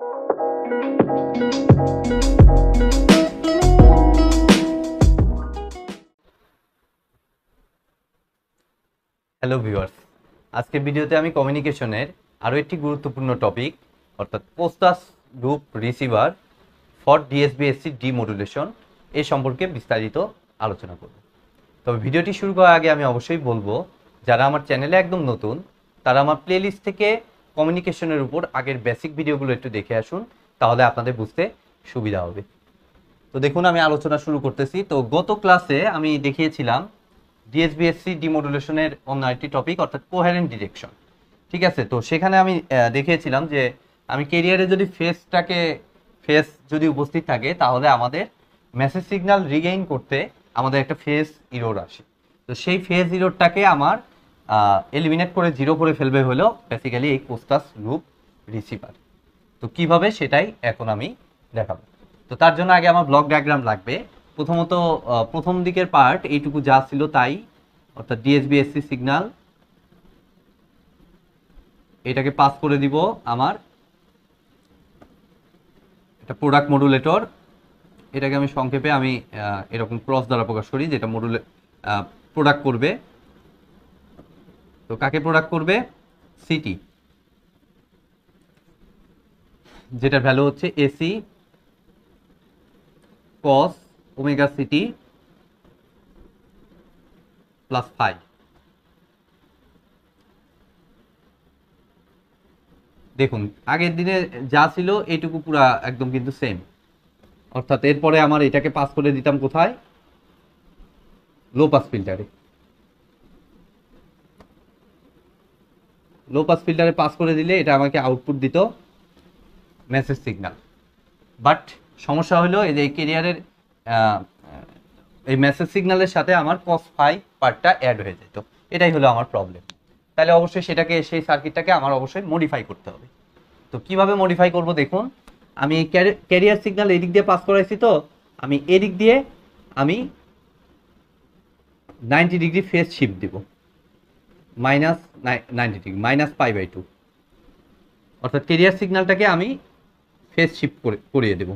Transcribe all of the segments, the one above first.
Hello viewers আজকে ভিডিওতে আমি কমিউনিকেশনের আরও একটি গুরুত্বপূর্ণ টপিক অর্থাৎ Costas loop receiver for DSBSC demodulation এ সম্পর্কে বিস্তারিত আলোচনা করব। তবে ভিডিওটি শুরু করার আগে আমি অবশ্যই বলব, যারা আমার চ্যানেলে একদম নতুন, তারা আমার প্লেলিস্ট থেকে কমিউনিকেশনের উপর আগের বেসিক ভিডিওগুলো একটু দেখে আসুন, তাহলে আপনাদের বুঝতে সুবিধা হবে। তো দেখুন, আমি আলোচনা শুরু করতেছি। তো গত ক্লাসে আমি দেখিয়েছিলাম ডিএসবিএসসি ডিমোডুলেশনের অন্য একটি টপিক অর্থাৎ কোহারেন্ট ডিরেকশন ঠিক আছে? তো সেখানে আমি দেখিয়েছিলাম যে আমি কেরিয়ারে যদি ফেসটাকে ফেস যদি উপস্থিত থাকে, তাহলে আমাদের মেসেজ সিগন্যাল রিগেইন করতে আমাদের একটা ফেস ইরোর আসে। তো সেই ফেস ইরোরটাকে আমার এলিমিনেট করে জিরো করে ফেলবে হলো বেসিক্যালি এই কোস্টাস লুপ রিসিভার তো কীভাবে সেটাই এখন আমি দেখাবো। তো তার জন্য আগে আমার ব্লক ডায়াগ্রাম লাগবে। প্রথমত প্রথম দিকের পার্ট এইটুকু যা ছিল তাই, অর্থাৎ ডিএসবিএসসি সিগন্যাল এটাকে পাস করে দিব আমার এটা প্রোডাক্ট মডুলেটর এটাকে আমি সংক্ষেপে আমি এরকম ক্রস দ্বারা প্রকাশ করি, যেটা মডুলে প্রোডাক্ট করবে। তো কাকে প্রোডাক্ট করবে? সিটি যেটার ভ্যালু হচ্ছে A C cos omega C T plus five দেখুন, আগের দিনে যা ছিল এইটুকু পুরা একদম কিন্তু সেম অর্থাৎ এরপরে আমার এটাকে পাস করে দিতাম কোথায়? লো পাস ফিল্টারে লো পাস ফিল্টারে পাস করে দিলে এটা আমাকে আউটপুট দিত মেসেজ সিগনাল বাট সমস্যা হলো এই যে এই কেরিয়ারের এই মেসেজ সিগনালের সাথে আমার কস ফাই পার্টটা অ্যাড হয়ে যেত। এটাই হলো আমার প্রবলেম তাহলে অবশ্যই সেটাকে, সেই সার্কিটটাকে আমার অবশ্যই মডিফাই করতে হবে। তো কীভাবে মডিফাই করব দেখুন, আমি ক্যারিয়ার সিগনাল এদিক দিয়ে পাস করাইছি তো, আমি এদিক দিয়ে আমি নাইনটি ডিগ্রি ফেস শিফট দিব। Minus ninety degree, minus pi by two. অর্থাৎ কেরিয়ার সিগন্যালটাকে আমি ফেস শিফট করে, করিয়ে দেব।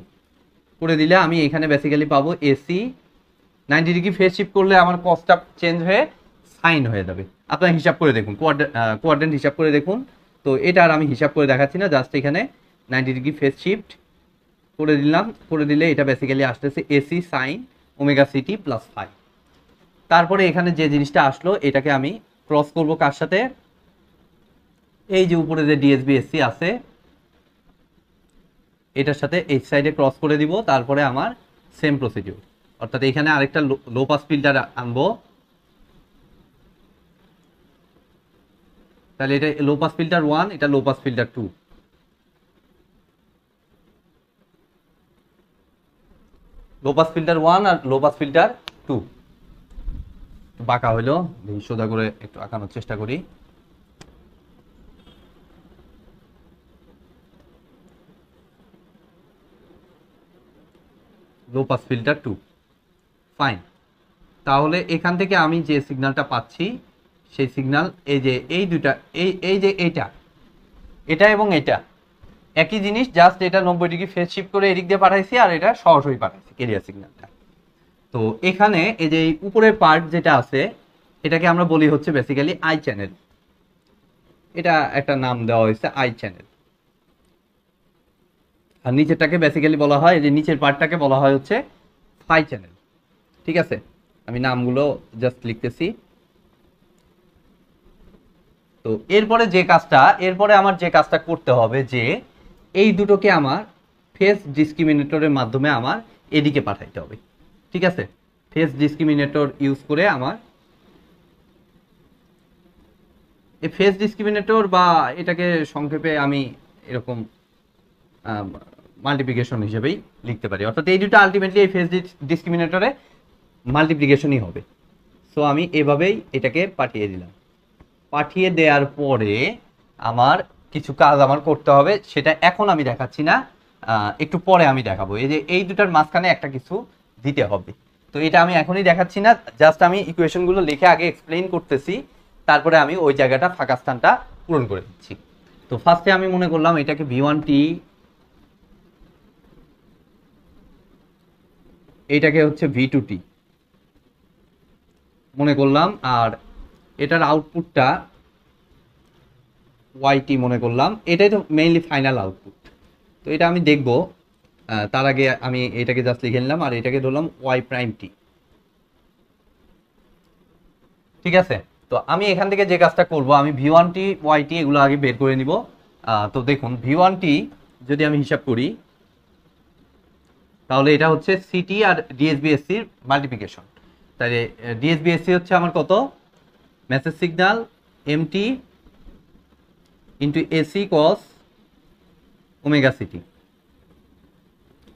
করে দিলে আমি এখানে বেসিক্যালি পাবো A C ninety degree phase shift করলে আমার কস্টটা চেঞ্জ হয়ে সাইন হয়ে যাবে। আপনার হিসাব করে দেখুন কোয়ার্ডেন্ট হিসাব করে দেখুন। তো এটা আর আমি হিসাব করে দেখাচ্ছি না জাস্ট এখানে নাইনটি ডিগ্রি ফেস শিফট করে দিলাম। করে দিলে এটা বেসিক্যালি আসতেছে A C sine omega C T plus five তারপরে এখানে যে জিনিসটা আসলো, এটাকে আমি ক্রস করব কার সাথে? এই যে উপরে যে ডিএসবিএসসি আছে, এটার সাথে এই সাইডে ক্রস করে দিব, তারপরে আমার সেম প্রসিডিউর অর্থাৎ এখানে আরেকটা লো পাস ফিল্টার আনব। তাহলে এটা লো পাস ফিল্টার ওয়ান এটা low pass filter two low pass filter one আর লো পাস ফিল্টার টু বাঁকা হইল সোজা করে একটু আঁকানোর চেষ্টা করি। Low pass filter two fine তাহলে এখান থেকে আমি যে সিগন্যালটা পাচ্ছি, সেই সিগন্যাল এই যে, এই দুটা এই এই যে এটা এটা এবং এটা, একই জিনিস জাস্ট এটা নব্বই ডিগ্রি ফেস শিফট করে এদিক দিয়ে পাঠাইছি আর এটা সরাসরি পাঠাইছি কেরিয়ার সিগন্যালটা তো এখানে এই যে উপরের পার্ট যেটা আছে, এটাকে আমরা বলি হচ্ছে বেসিক্যালি আই চ্যানেল এটা একটা নাম দেওয়া হয়েছে আই চ্যানেল আর নিচেরটাকে বেসিক্যালি বলা হয় যে নিচের পার্টটাকে বলা হয় হচ্ছে ফাই চ্যানেল ঠিক আছে? আমি নামগুলো জাস্ট লিখতেছি। তো এরপরে যে কাজটা, এরপরে আমার যে কাজটা করতে হবে যে, এই দুটোকে আমার ফেস ডিসক্রিমিনেটরের মাধ্যমে আমার এদিকে পাঠাইতে হবে। ঠিক আছে? ফেস ডিসক্রিমিনেটর ইউজ করে আমার এই ফেস ডিসক্রিমিনেটর বা এটাকে সংক্ষেপে আমি এরকম মাল্টিপ্লিকেশন হিসেবেই লিখতে পারি। অর্থাৎ এই দুটো আলটিমেটলি এই ফেস ডিসক্রিমিনেটরে মাল্টিপ্লিকেশনই হবে। সো আমি এভাবেই এটাকে পাঠিয়ে দিলাম। পাঠিয়ে দেওয়ার পরে আমার কিছু কাজ আমার করতে হবে, সেটা এখন আমি দেখাচ্ছি না একটু পরে আমি দেখাবো। এই যে, এই দুটার মাঝখানে একটা কিছু দিতে হবে। তো এটা আমি এখনই দেখাচ্ছি না জাস্ট আমি ইকুয়েশনগুলো লিখে আগে এক্সপ্লেন করতেছি, তারপরে আমি ওই জায়গাটা, ফাঁকা স্থানটা পূরণ করে দিচ্ছি। তো ফার্স্টে আমি মনে করলাম এটাকে ভি ওয়ান টি এইটাকে হচ্ছে ভি টু টি মনে করলাম, আর এটার আউটপুটটা ওয়াইটি মনে করলাম, এটাই তো মেইনলি ফাইনাল আউটপুট তো এটা আমি দেখব তার আগে আমি এটাকে জাস্ট লিখে নিলাম আর এটাকে ধরলাম ওয়াই প্রাইম টি ঠিক আছে? তো আমি এখান থেকে যে কাজটা করব, আমি V one T Y T এগুলো আগে বের করে নিব। তো দেখুন ভি ওয়ান টি যদি আমি হিসাব করি, তাহলে এটা হচ্ছে সিটি আর ডিএসবিএসসির মাল্টিপ্লিকেশন তাহলে ডিএসবিএসসি হচ্ছে আমার কত? Message signal M T into A C cos omega C T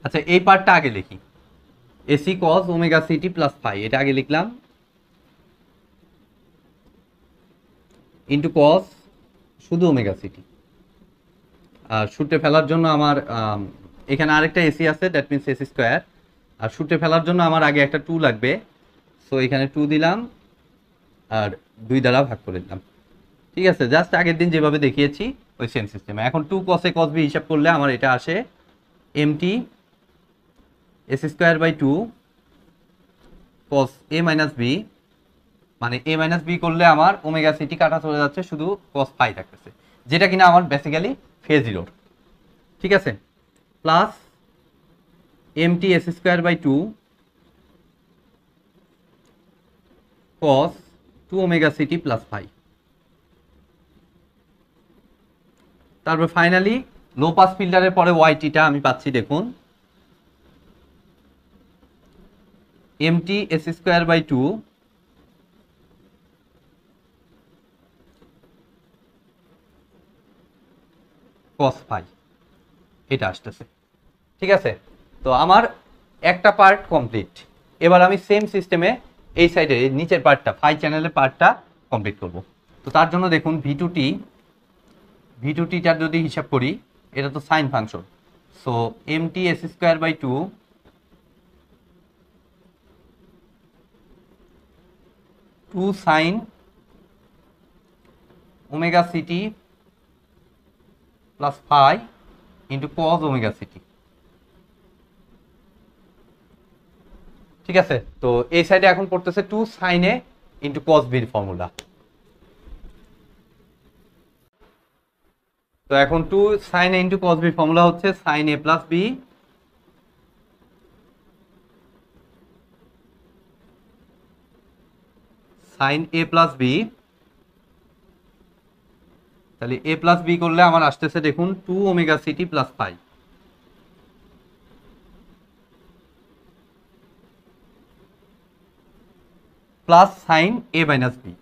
আচ্ছা এই পার্টটা আগে লিখি। A C cos omega C T plus phi এটা আগে লিখলাম। ইন্টু কস শুধু ওমেগা সিটি আর শুটে ফেলার জন্য আমার আম, এখানে আরেকটা এসি আছে that means A C square আর শুটে ফেলার জন্য আমার আগে একটা টু লাগবে। সো এখানে টু দিলাম আর দুই দ্বারা ভাগ করে দিলাম। ঠিক আছে জাস্ট আগের দিন যেভাবে দেখিয়েছি ওই সেম সিস্টেমে এখন টু কসে কস বি হিসাব করলে আমার এটা আসে M T S square by two cos A minus B মানে এ মাইনাস বি করলে আমার ওমেগা সিটি কাটা চলে যাচ্ছে, শুধু কস পাই থাকতেছে, যেটা কিনা আমার বেসিক্যালি ফেজ জিরোর ঠিক আছে? Plus MT S square by two cos two omega CT plus phi তারপর ফাইনালি লো পাস ফিল্টারের পরে ওয়াইটিটা আমি পাচ্ছি, দেখুন। M T S square by two cos phi এটা আসতেছে। ঠিক আছে? তো আমার একটা পার্ট কমপ্লিট এবার আমি সেম সিস্টেমে এই সাইডে নিচের পার্টটা ফাই চ্যানেলের পার্টটা কমপ্লিট করব। তো তার জন্য দেখুন V two T V two টিটার যদি হিসাব করি, এটা তো sine function so M T S square by two two sine omega C T plus phi into cos omega C T. ঠিক আছে? তো এই সাইডে এখন পড়তেছে two sine A into cos বির ফর্মুলা। তো এখন two sine A into cos B formula হচ্ছে sine A plus B sine A plus B. তাহলে এ প্লাস বি করলে আমার আসতেছে দেখুন two omega C T plus five. Plus sine A minus B.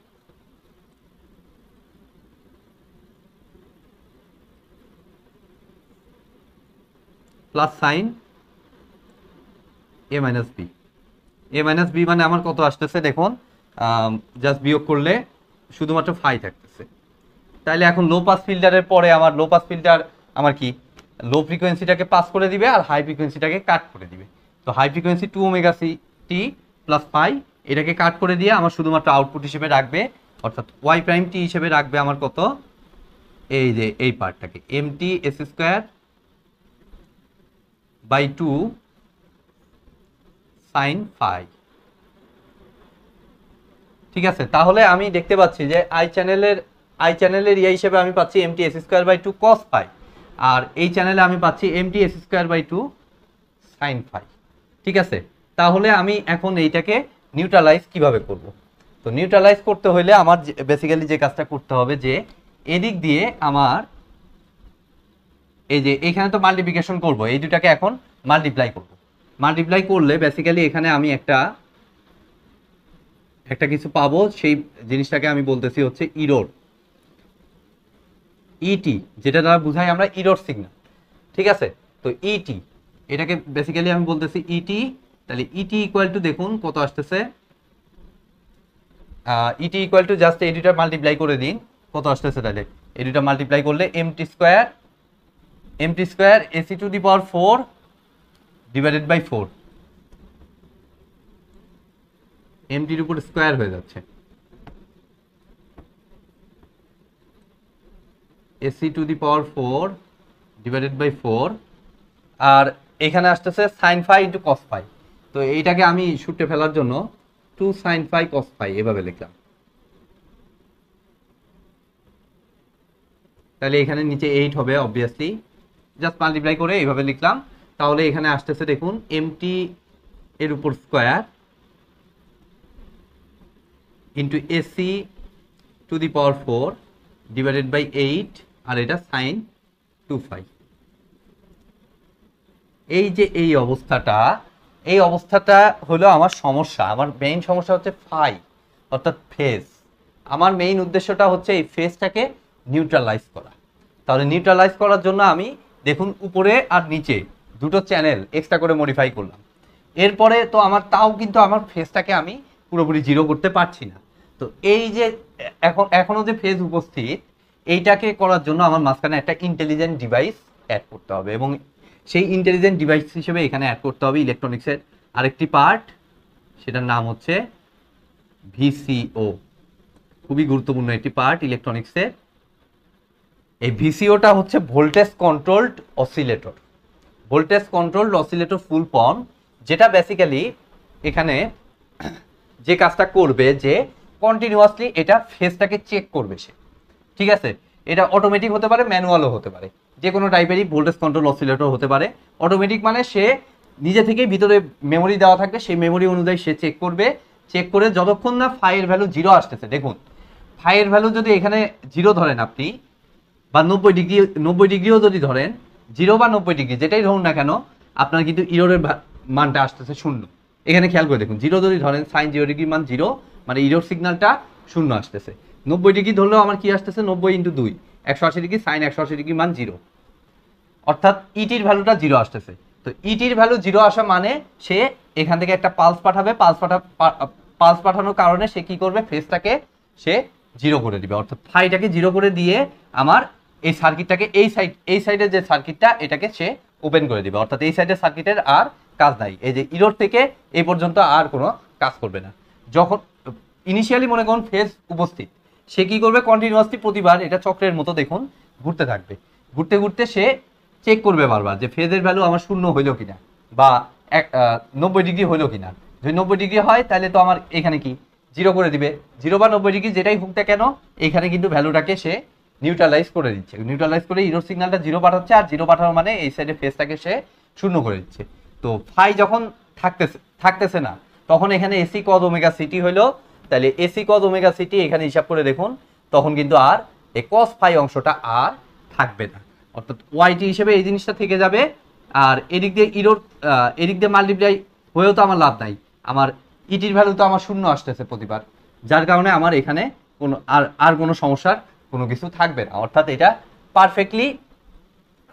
Plus sine A minus B. A minus B মানে আমার কত আসতেছে দেখুন? জাস্ট বিয়োগ করলে শুধুমাত্র ফাই থাকতেছে। তাইলে এখন লো পাস ফিল্টারের পরে আমার লো পাস ফিল্টার আমার কি? লো ফ্রিকোয়েন্সিটাকে পাস করে দিবে আর হাই ফ্রিকোয়েন্সিটাকে কাট করে দিবে। তো high frequency two omega C T plus phi এটাকে কাট করে দিয়ে আমার শুধুমাত্র আউটপুট হিসেবে রাখবে, অর্থাৎ ওয়াই প্রাইম টি হিসেবে রাখবে আমার কত? এই যে, এই পার্টটাকে M T S square by two sine phi ঠিক আছে? তাহলে আমি দেখতে পাচ্ছি যে আই চ্যানেলের আই চ্যানেলের ইয়ে হিসেবে আমি পাচ্ছি M T S square by two cos phi আর এই চ্যানেলে আমি পাচ্ছি M T S square by two sine phi ঠিক আছে? তাহলে আমি এখন এইটাকে নিউট্রালাইজ কীভাবে করব? তো নিউট্রালাইজ করতে হলে আমার বেসিক্যালি যে কাজটা করতে হবে যে, এদিক দিয়ে আমার, এই যে এখানে তো মাল্টিপ্লিকেশন করব, এই দুটাকে এখন মাল্টিপ্লাই করব। মাল্টিপ্লাই করলে বেসিক্যালি এখানে আমি একটা একটা কিছু পাবো, সেই জিনিসটাকে আমি বলতেছি হচ্ছে ইরোর ইটি যেটা দ্বারা বুঝাই আমরা ইরোর সিগন্যাল ঠিক আছে? তো ইটি এটাকে বেসিক্যালি আমি বলতেছি ইটি তাহলে ইটি ইকুয়াল টু দেখুন কত আসতেছে। ইটি ইকুয়াল টু জাস্ট এই দুটা মাল্টিপ্লাই করে দিন, কত আসতেছে তাহলে? এই দুটা মাল্টিপ্লাই করলে MT square MT square AC to the power four divided by four এমটির উপর স্কোয়ার হয়ে যাচ্ছে। AC to the power four divided by four আর এখানে আসতেছে sine phi into cos phi তো এইটাকে আমি সূত্রে ফেলার জন্য two sine phi cos phi এভাবে লিখলাম। তাহলে এখানে নিচে এইট হবে অবভিয়াসলি জাস্ট মাল্টিপ্লাই করে এইভাবে লিখলাম। তাহলে এখানে আসতেছে দেখুন এমটি এর উপর square into A C to the power four divided by eight আর এটা সাইন টু ফাইভ এই যে এই অবস্থাটা এই অবস্থাটা হলো আমার সমস্যা। আমার মেইন সমস্যা হচ্ছে ফাই অর্থাৎ ফেস আমার মেইন উদ্দেশ্যটা হচ্ছে এই ফেসটাকে নিউট্রালাইজ করা। তাহলে নিউট্রালাইজ করার জন্য আমি, দেখুন, উপরে আর নিচে দুটো চ্যানেল এক্সট্রা করে মডিফাই করলাম। এরপরে তো আমার, তাও কিন্তু আমার ফেসটাকে আমি পুরোপুরি জিরো করতে পারছি না। তো এই যে, এখন, এখনও যে ফেজ উপস্থিত, এইটাকে করার জন্য আমার মাঝখানে একটা ইন্টেলিজেন্ট ডিভাইস অ্যাড করতে হবে এবং সেই ইন্টেলিজেন্ট ডিভাইস হিসেবে এখানে অ্যাড করতে হবে ইলেকট্রনিক্সের আরেকটি পার্ট সেটার নাম হচ্ছে ভিসিও খুবই গুরুত্বপূর্ণ একটি পার্ট ইলেকট্রনিক্সের এই ভিসিওটা হচ্ছে voltage controlled oscillator voltage controlled oscillator full form যেটা বেসিক্যালি এখানে যে কাজটা করবে যে কন্টিনিউয়াসলি এটা ফেসটাকে চেক করবে সে। ঠিক আছে? এটা অটোমেটিক হতে পারে ম্যানুয়ালও হতে পারে। যে কোনো টাইপেরই ভোল্টেজ কন্ট্রোল অসিলেটর হতে পারে। অটোমেটিক মানে সে নিজে থেকেই ভিতরে মেমোরি দেওয়া থাকবে, সেই মেমোরি অনুযায়ী সে চেক করবে। চেক করে যতক্ষণ না ফাইয়ের ভ্যালু জিরো আসতেছে, দেখুন। ফাইয়ের ভ্যালু যদি এখানে জিরো ধরেন আপনি, বা নব্বই ডিগ্রি নব্বই ডিগ্রিও যদি ধরেন জিরো বা নব্বই ডিগ্রি যেটাই ধরুন না কেন, আপনার কিন্তু ইরোরের মানটা আসতেছে শূন্য। এখানে খেয়াল করে দেখুন জিরো যদি ধরেন সাইন জিরো ডিগ্রি মান জিরো মানে ইরোর সিগন্যালটা শূন্য আসতেছে। নব্বই ডিগ্রি ধরলেও আমার কি আসতেছে? নব্বই ইন্টু দুই। একশো আশি ডিগ্রি সাইন একশো আশি ডিগ্রি মান জিরো অর্থাৎ ইটির ভ্যালুটা জিরো আসতেছে। তো ইটির ভ্যালু জিরো আসা মানে সে এখান থেকে একটা পালস পাঠাবে। পালস পাঠা পালস পাঠানোর কারণে সে কি করবে? ফেসটাকে সে জিরো করে দিবে। অর্থাৎ ফাইটাকে জিরো করে দিয়ে আমার এই সার্কিটটাকে এই সাইড এই সাইডের যে সার্কিটটা এটাকে সে ওপেন করে দিবে। অর্থাৎ এই সাইডের সার্কিটের আর কাজ নাই। এই যে ইরোর থেকে এই পর্যন্ত আর কোনো কাজ করবে না। যখন ইনিশিয়ালি মনে করুন ফেজ উপস্থিত। সে কি করবে? কন্টিনিউয়াসলি প্রতিবার এটা চক্রের মতো দেখুন, ঘুরতে থাকবে। ঘুরতে ঘুরতে সে চেক করবে বারবার যে ফেজের ভ্যালু আমার শূন্য হইল কিনা বা এক নব্বই ডিগ্রি হইল কিনা। যদি নব্বই ডিগ্রি হয়, তাহলে তো আমার এখানে কি? জিরো করে দিবে। জিরো বা নব্বই ডিগ্রি যেটাই হোক কেন, এখানে কিন্তু ভ্যালুটাকে সে নিউট্রালাইজ করে দিচ্ছে। নিউট্রালাইজ করে ইরোর সিগন্যালটা জিরো পাঠাচ্ছে, আর জিরো পাঠানো মানে এই সাইডে ফেসটাকে সে শূন্য করে দিচ্ছে। তো ফাই যখন থাকতেছে থাকতেছে না, তখন এখানে এসি কদ ওমেগা সিটি হইল তাহলে এসি কদ ওমেগা সিটি এখানে হিসাব করে দেখুন, তখন কিন্তু আর এই কস ফাই অংশটা আর থাকবে না। অর্থাৎ ওয়াইটি হিসেবে এই জিনিসটা থেকে যাবে, আর এদিক দিয়ে ইরোর এদিক দিয়ে মাল্টিপ্লাই হয়েও তো আমার লাভ নাই। আমার ইটির ভ্যালু তো আমার শূন্য আসতেছে প্রতিবার, যার কারণে আমার এখানে কোনো, আর আর কোনো সমস্যার কোনো কিছু থাকবে না। অর্থাৎ এটা পারফেক্টলি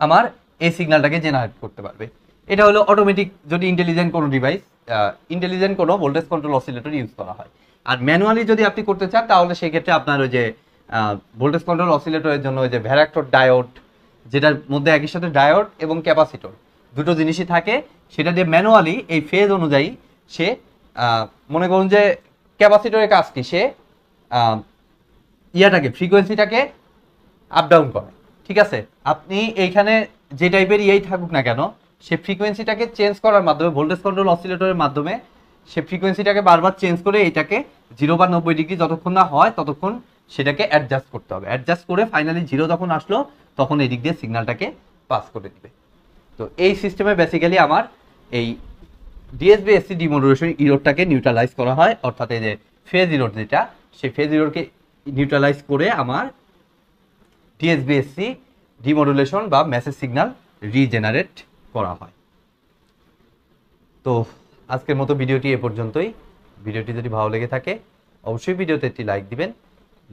আমার এই সিগন্যালটাকে জেনারেট করতে পারবে। এটা হলো অটোমেটিক যদি ইন্টেলিজেন্ট কোনো ডিভাইস ইন্টেলিজেন্ট কোনো ভোল্টেজ কন্ট্রোল অসিলেটর ইউজ করা হয়। আর ম্যানুয়ালি যদি আপনি করতে চান, তাহলে সেক্ষেত্রে আপনার ওই যে ভোল্টেজ কন্ট্রোল অসিলেটরের জন্য ওই যে ভ্যারাক্টর ডায়োড যেটার মধ্যে একই সাথে ডায়োড এবং ক্যাপাসিটর দুটো জিনিসই থাকে। সেটা দিয়ে ম্যানুয়ালি এই ফেজ অনুযায়ী সে মনে করুন যে ক্যাপাসিটরের কাজ কি সে ইয়াটাকে ফ্রিকোয়েন্সিটাকে আপ ডাউন করে। ঠিক আছে? আপনি এইখানে যে টাইপের ইয়েই থাকুক না কেন সে ফ্রিকোয়েন্সিটাকে চেঞ্জ করার মাধ্যমে ভোল্টেজ কন্ট্রোল অসিলেটরের মাধ্যমে, সে ফ্রিকোয়েন্সিটাকে বারবার চেঞ্জ করে এটাকে জিরো বা নব্বই ডিগ্রি যতক্ষণ না হয়, ততক্ষণ সেটাকে অ্যাডজাস্ট করতে হবে। অ্যাডজাস্ট করে ফাইনালি জিরো যখন আসলো, তখন এই দিক দিয়ে সিগন্যালটাকে পাস করে দিবে। তো এই সিস্টেমে বেসিক্যালি আমার এই ডিএসবি এসসি ডিমোডুলেশন ইরোডটাকে নিউট্রালাইজ করা হয়, অর্থাৎ এই যে ফেজ ইরোড যেটা, সেই ফেজ ইরোডকে নিউট্রালাইজ করে আমার ডিএসবিএসসি ডিমোডুলেশন বা মেসেজ সিগন্যাল রিজেনারেট করা হয়। তো আজকের মতো ভিডিওটি এ পর্যন্তই। ভিডিওটি যদি ভালো লেগে থাকে, অবশ্যই ভিডিওতে একটি লাইক দিবেন,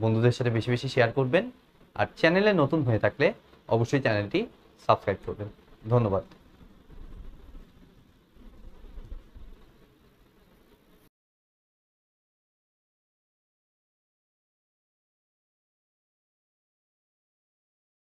বন্ধুদের সাথে বেশি বেশি শেয়ার করবেন, আর চ্যানেলে নতুন হয়ে থাকলে অবশ্যই চ্যানেলটি সাবস্ক্রাইব করবেন। ধন্যবাদ।